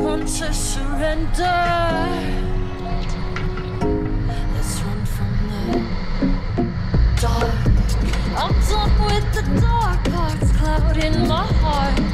want to surrender. Let's run from the dark. I'm done with the dark arts clouding my heart.